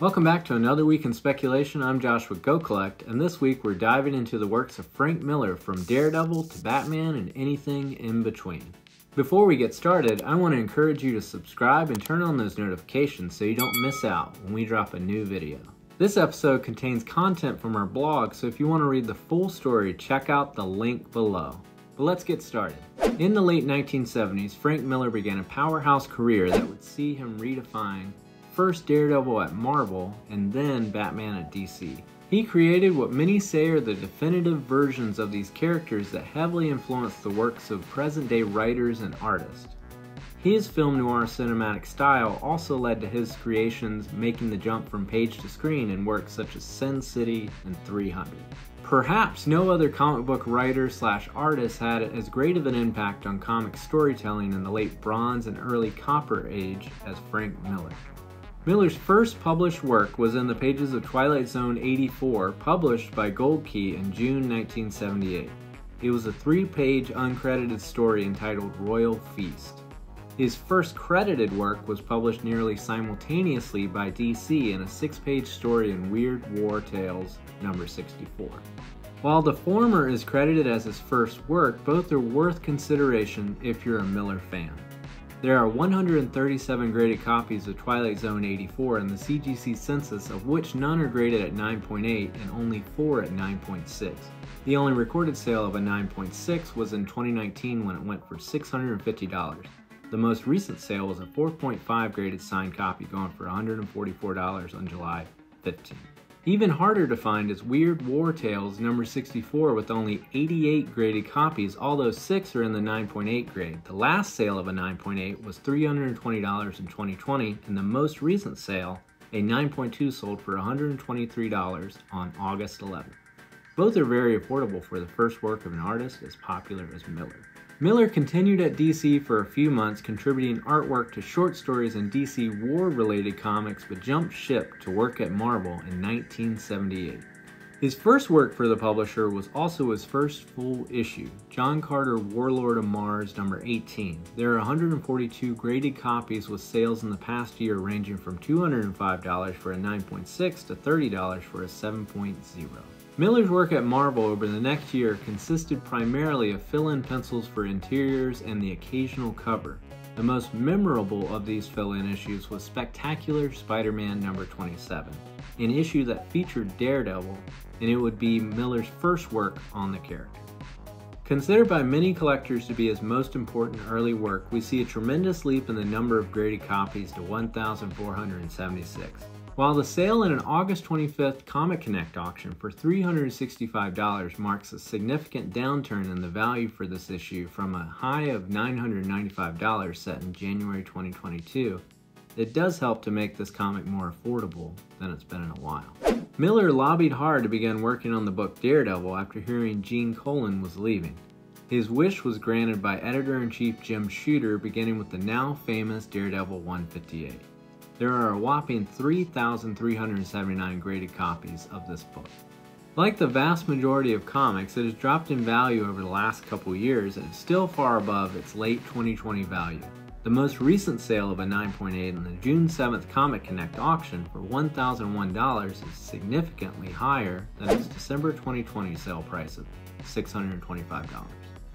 Welcome back to another week in speculation. I'm Josh with Go Collect, and this week we're diving into the works of Frank Miller from Daredevil to Batman and anything in between. Before we get started, I want to encourage you to subscribe and turn on those notifications so you don't miss out when we drop a new video. This episode contains content from our blog, so if you want to read the full story, check out the link below. But let's get started. In the late 1970s, Frank Miller began a powerhouse career that would see him redefine first Daredevil at Marvel, and then Batman at DC. He created what many say are the definitive versions of these characters that heavily influenced the works of present day writers and artists. His film noir cinematic style also led to his creations making the jump from page to screen in works such as Sin City and 300. Perhaps no other comic book writer slash artist had as great of an impact on comic storytelling in the late Bronze and early Copper Age as Frank Miller. Miller's first published work was in the pages of Twilight Zone 84, published by Gold Key in June 1978. It was a three page uncredited story entitled Royal Feast. His first credited work was published nearly simultaneously by DC in a six page story in Weird War Tales number 64. While the former is credited as his first work, both are worth consideration if you're a Miller fan. There are 137 graded copies of Twilight Zone 84 in the CGC census, of which none are graded at 9.8 and only 4 at 9.6. The only recorded sale of a 9.6 was in 2019 when it went for $650. The most recent sale was a 4.5 graded signed copy going for $144 on July 15. Even harder to find is Weird War Tales number 64 with only 88 graded copies, although 6 are in the 9.8 grade. The last sale of a 9.8 was $320 in 2020, and the most recent sale, a 9.2 sold for $123 on August 11. Both are very affordable for the first work of an artist as popular as Miller. Miller continued at DC for a few months, contributing artwork to short stories and DC war related comics, but jumped ship to work at Marvel in 1978. His first work for the publisher was also his first full issue, John Carter Warlord of Mars number 18. There are 142 graded copies with sales in the past year ranging from $205 for a 9.6 to $30 for a 7.0. Miller's work at Marvel over the next year consisted primarily of fill-in pencils for interiors and the occasional cover. The most memorable of these fill-in issues was Spectacular Spider-Man number 27, an issue that featured Daredevil, and it would be Miller's first work on the character. Considered by many collectors to be his most important early work, we see a tremendous leap in the number of graded copies to 1,476. While the sale in an August 25th Comic Connect auction for $365 marks a significant downturn in the value for this issue from a high of $995 set in January 2022, it does help to make this comic more affordable than it's been in a while. Miller lobbied hard to begin working on the book Daredevil after hearing Gene Colan was leaving. His wish was granted by editor-in-chief Jim Shooter beginning with the now famous Daredevil 158. There are a whopping 3,379 graded copies of this book. Like the vast majority of comics, it has dropped in value over the last couple years and is still far above its late 2020 value. The most recent sale of a 9.8 in the June 7th Comic Connect auction for $1,001 is significantly higher than its December 2020 sale price of $625.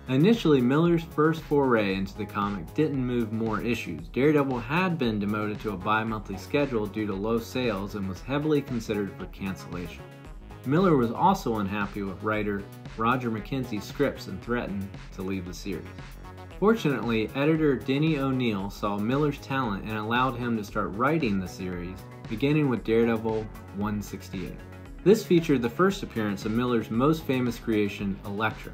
Initially, Miller's first foray into the comic didn't move more issues. Daredevil had been demoted to a bi-monthly schedule due to low sales and was heavily considered for cancellation. Miller was also unhappy with writer Roger McKenzie's scripts and threatened to leave the series. Fortunately, editor Denny O'Neil saw Miller's talent and allowed him to start writing the series, beginning with Daredevil 168. This featured the first appearance of Miller's most famous creation, Elektra.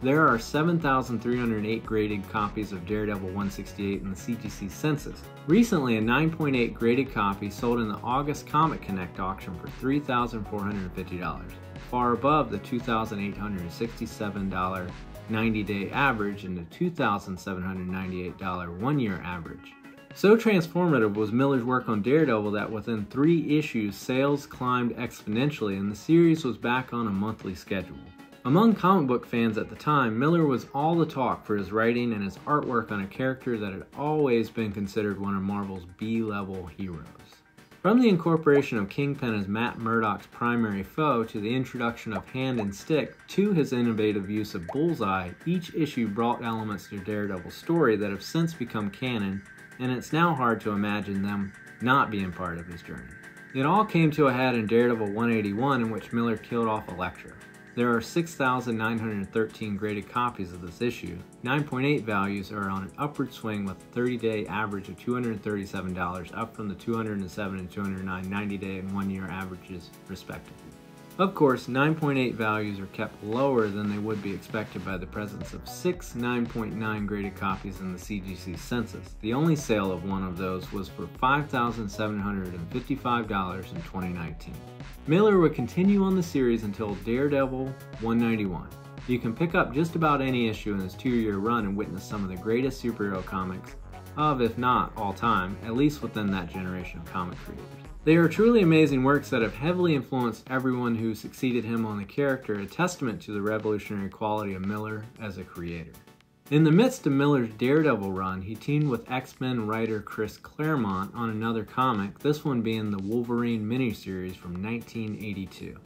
There are 7,308 graded copies of Daredevil 168 in the CGC census. Recently, a 9.8 graded copy sold in the August Comic Connect auction for $3,450, far above the $2,867 90 day average and the $2,798 one year average. So transformative was Miller's work on Daredevil that within three issues, sales climbed exponentially and the series was back on a monthly schedule. Among comic book fans at the time, Miller was all the talk for his writing and his artwork on a character that had always been considered one of Marvel's B-level heroes. From the incorporation of Kingpin as Matt Murdock's primary foe to the introduction of Hand and Stick to his innovative use of Bullseye, each issue brought elements to Daredevil's story that have since become canon, and it's now hard to imagine them not being part of his journey. It all came to a head in Daredevil 181 in which Miller killed off Elektra. There are 6,913 graded copies of this issue. 9.8 values are on an upward swing with a 30-day average of $237, up from the 207 and 209 90-day and one-year averages respectively. Of course, 9.8 values are kept lower than they would be expected by the presence of six 9.9 graded copies in the CGC census. The only sale of one of those was for $5,755 in 2019. Miller would continue on the series until Daredevil 191. You can pick up just about any issue in this two-year run and witness some of the greatest superhero comics of, if not all time, at least within that generation of comic creators. They are truly amazing works that have heavily influenced everyone who succeeded him on the character, a testament to the revolutionary quality of Miller as a creator. In the midst of Miller's Daredevil run, he teamed with X-Men writer Chris Claremont on another comic, this one being the Wolverine miniseries from 1982.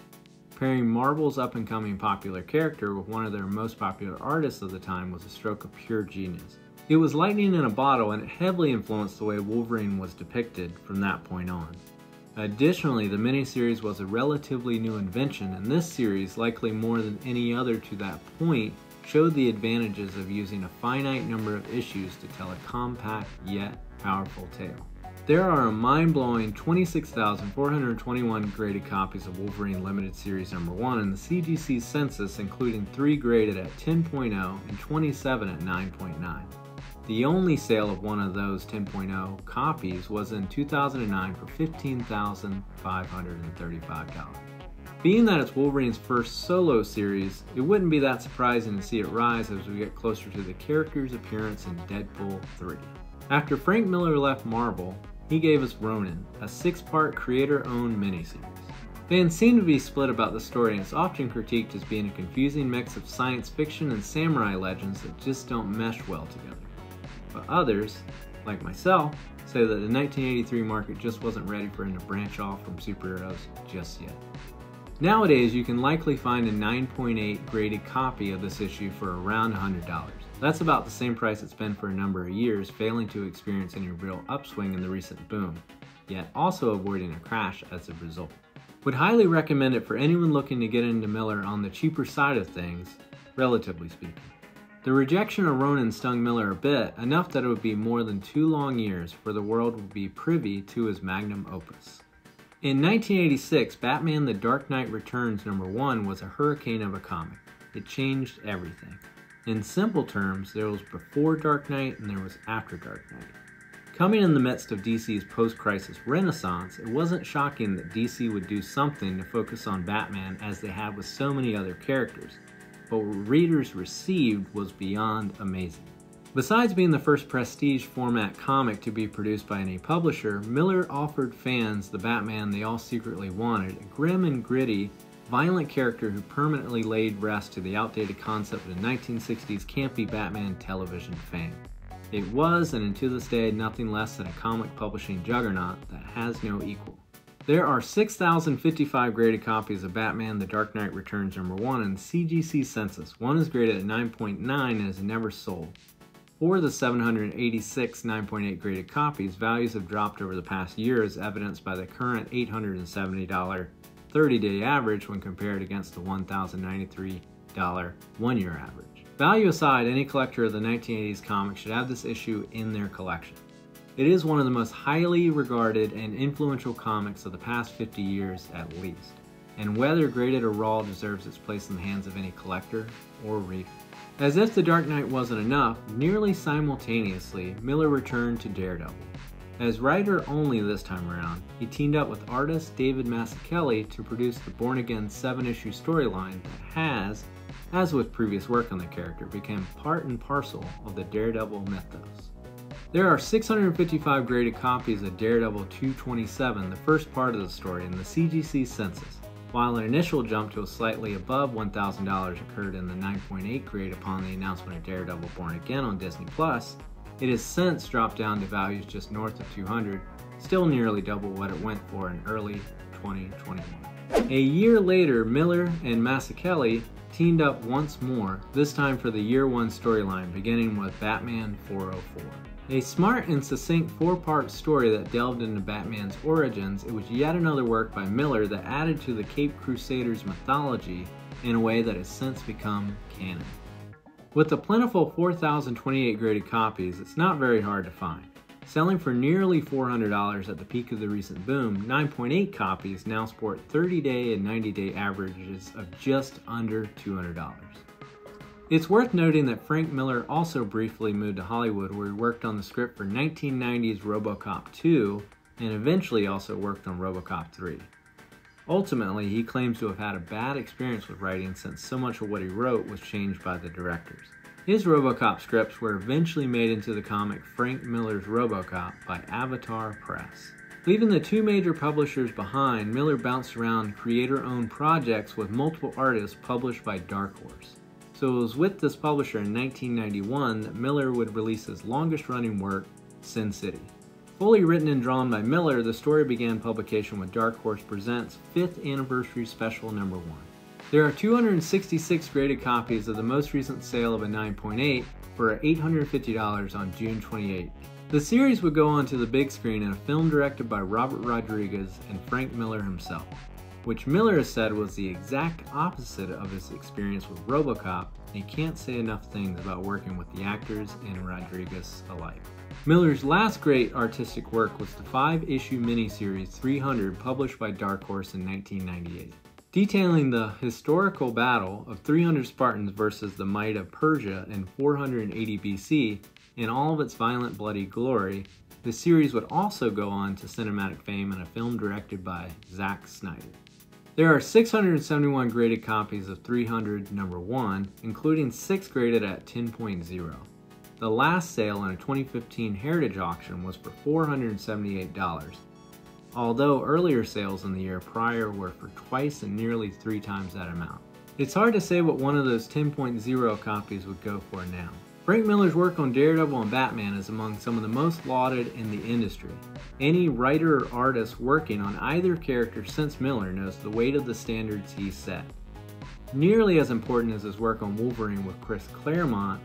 Pairing Marvel's up-and-coming popular character with one of their most popular artists of the time was a stroke of pure genius. It was lightning in a bottle and it heavily influenced the way Wolverine was depicted from that point on. Additionally, the miniseries was a relatively new invention, and this series, likely more than any other to that point, showed the advantages of using a finite number of issues to tell a compact yet powerful tale. There are a mind-blowing 26,421 graded copies of Wolverine Limited Series number 1 in the CGC census including 3 graded at 10.0 and 27 at 9.9. The only sale of one of those 10.0 copies was in 2009 for $15,535. Being that it's Wolverine's first solo series, it wouldn't be that surprising to see it rise as we get closer to the character's appearance in Deadpool 3. After Frank Miller left Marvel, he gave us Ronin, a six-part creator-owned miniseries. Fans seem to be split about the story and it's often critiqued as being a confusing mix of science fiction and samurai legends that just don't mesh well together but others, like myself, say that the 1983 market just wasn't ready for him to branch off from superheroes just yet. Nowadays, you can likely find a 9.8 graded copy of this issue for around $100. That's about the same price it's been for a number of years, failing to experience any real upswing in the recent boom, yet also avoiding a crash as a result. Would highly recommend it for anyone looking to get into Miller on the cheaper side of things, relatively speaking. The rejection of Ronin stung Miller a bit, enough that it would be more than two long years for the world would be privy to his magnum opus. In 1986, Batman The Dark Knight Returns number 1 was a hurricane of a comic. It changed everything. In simple terms, there was before Dark Knight and there was after Dark Knight. Coming in the midst of DC's post-crisis renaissance, it wasn't shocking that DC would do something to focus on Batman as they had with so many other characters, what readers received was beyond amazing. Besides being the first prestige format comic to be produced by any publisher, Miller offered fans the Batman they all secretly wanted, a grim and gritty, violent character who permanently laid rest to the outdated concept of the 1960s campy Batman television fame. It was, and to this day, nothing less than a comic publishing juggernaut that has no equal. There are 6,055 graded copies of Batman The Dark Knight Returns number 1 in the CGC census. One is graded at 9.9 and is never sold. For the 786 9.8 graded copies, values have dropped over the past year as evidenced by the current $870 30-day average when compared against the $1,093 one-year average. Value aside, any collector of the 1980s comic should have this issue in their collection. It is one of the most highly regarded and influential comics of the past 50 years at least, and whether graded or raw deserves its place in the hands of any collector or reader. As if The Dark Knight wasn't enough, nearly simultaneously, Miller returned to Daredevil. As writer only this time around, he teamed up with artist David Mazzucchelli to produce the Born Again 7-issue storyline that has, as with previous work on the character, become part and parcel of the Daredevil mythos. There are 655 graded copies of Daredevil 227, the first part of the story, in the CGC census. While an initial jump to a slightly above $1,000 occurred in the 9.8 grade upon the announcement of Daredevil Born Again on Disney Plus, it has since dropped down to values just north of 200, still nearly double what it went for in early 2021. A year later, Miller and Mazzucchelli teamed up once more, this time for the year one storyline, beginning with Batman 404. A smart and succinct four-part story that delved into Batman's origins, it was yet another work by Miller that added to the Caped Crusader's mythology in a way that has since become canon. With the plentiful 4,028 graded copies, it's not very hard to find. Selling for nearly $400 at the peak of the recent boom, 9.8 copies now sport 30-day and 90-day averages of just under $200. It's worth noting that Frank Miller also briefly moved to Hollywood where he worked on the script for 1990's RoboCop 2 and eventually also worked on RoboCop 3. Ultimately, he claims to have had a bad experience with writing since so much of what he wrote was changed by the directors. His RoboCop scripts were eventually made into the comic Frank Miller's RoboCop by Avatar Press. Leaving the two major publishers behind, Miller bounced around creator-owned projects with multiple artists published by Dark Horse. So it was with this publisher in 1991 that Miller would release his longest-running work, Sin City. Fully written and drawn by Miller, the story began publication with Dark Horse Presents 5th Anniversary Special Number 1. There are 266 graded copies of the most recent sale of a 9.8 for $850 on June 28. The series would go on to the big screen in a film directed by Robert Rodriguez and Frank Miller himself, which Miller has said was the exact opposite of his experience with Robocop, and he can't say enough things about working with the actors and Rodriguez alike. Miller's last great artistic work was the five-issue miniseries 300 published by Dark Horse in 1998 detailing the historical battle of 300 Spartans versus the might of Persia in 480 BC in all of its violent, bloody glory. The series would also go on to cinematic fame in a film directed by Zack Snyder. There are 671 graded copies of 300 number 1, including 6 graded at 10.0. The last sale in a 2015 Heritage auction was for $478, although earlier sales in the year prior were for twice and nearly three times that amount. It's hard to say what one of those 10.0 copies would go for now. Frank Miller's work on Daredevil and Batman is among some of the most lauded in the industry. Any writer or artist working on either character since Miller knows the weight of the standards he set. Nearly as important as his work on Wolverine with Chris Claremont,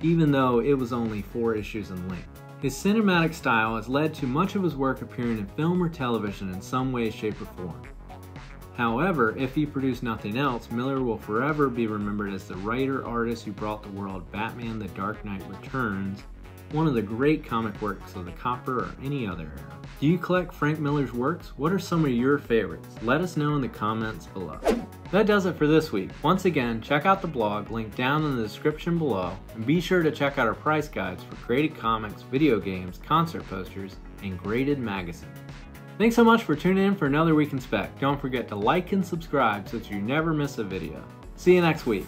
even though it was only four issues in length. His cinematic style has led to much of his work appearing in film or television in some way, shape, or form. However, if he produced nothing else, Miller will forever be remembered as the writer-artist who brought the world Batman The Dark Knight Returns, one of the great comic works of the Copper or any other era. Do you collect Frank Miller's works? What are some of your favorites? Let us know in the comments below. That does it for this week. Once again, check out the blog linked down in the description below, and be sure to check out our price guides for graded comics, video games, concert posters, and graded magazines. Thanks so much for tuning in for another week in spec. Don't forget to like and subscribe so that you never miss a video. See you next week.